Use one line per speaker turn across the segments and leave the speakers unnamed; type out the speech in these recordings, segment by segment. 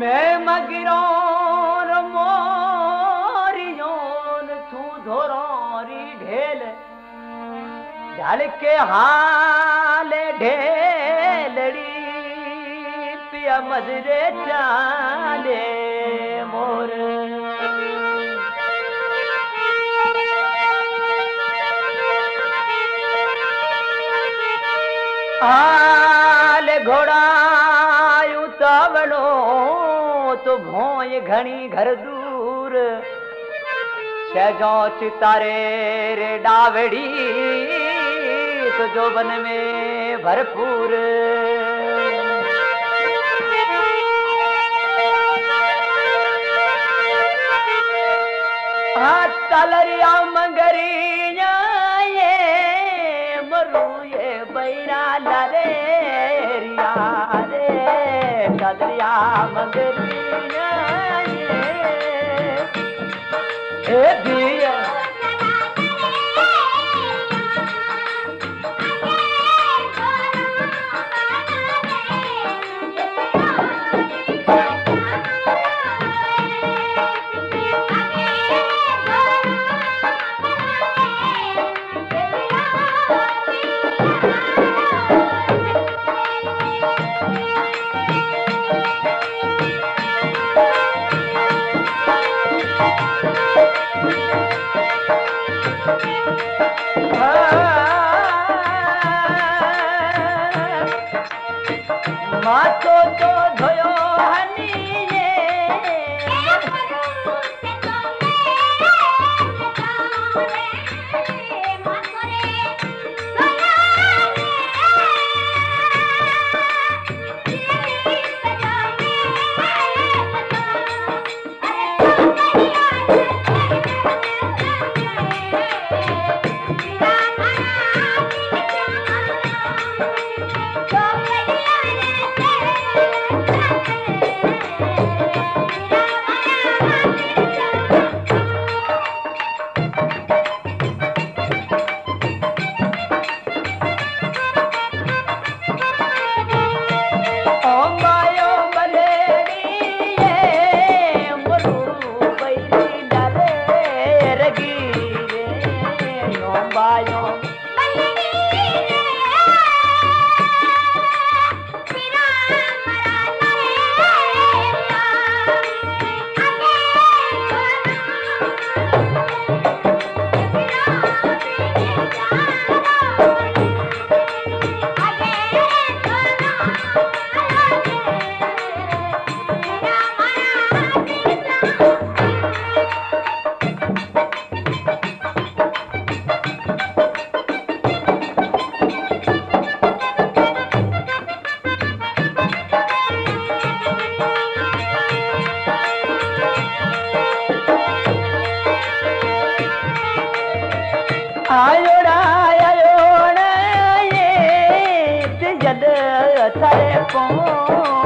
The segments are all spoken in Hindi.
मैं मगिरोर मोरियोन थू धोरोरी ढेल ढल के हाल ढेलड़ी, पिया मजरे चाले मोर। हाल घोड़ायू घणी घर दूर। सहजो चितारे रे डावड़ी तो जोबन में भरपूर। तलरिया मंगरिया ये मरू ये बैरा लरे रिया रे तलरिया मंगरिया। ये மாத்த थारे पोमना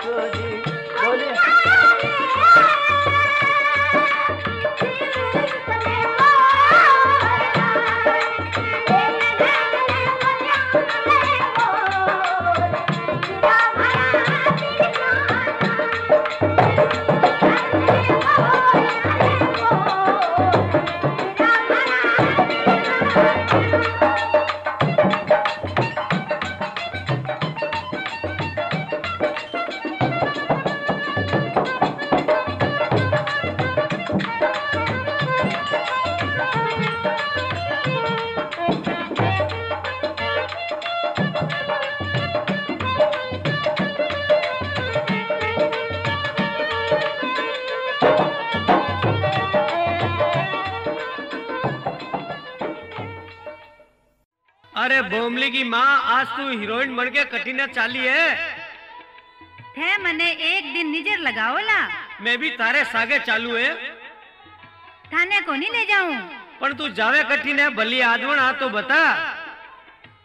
自己。अरे बोमली की माँ आज तू हीरोइन बन के कटीना चाली है।
थे मने एक दिन निजर लगाओला।
मैं भी तारे सागे चालू है।
थाने को नहीं ले जाऊँ।
पर तू जावे कठिन भली आदवण आ तो बता।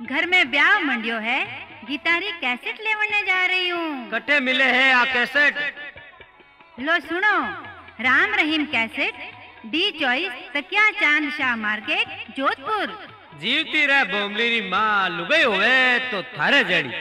घर में ब्याह मंडियो है गिटारी कैसेट लेवने जा रही हूँ।
कटे मिले है आ कैसेट।
लो सुनो Ram Rahim cassette D choice तकिया चाँद शाह मार्केट जोधपुर।
जीवती रह बोमली री माँ लुगई होवे तो थारे जड़ी